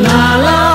La la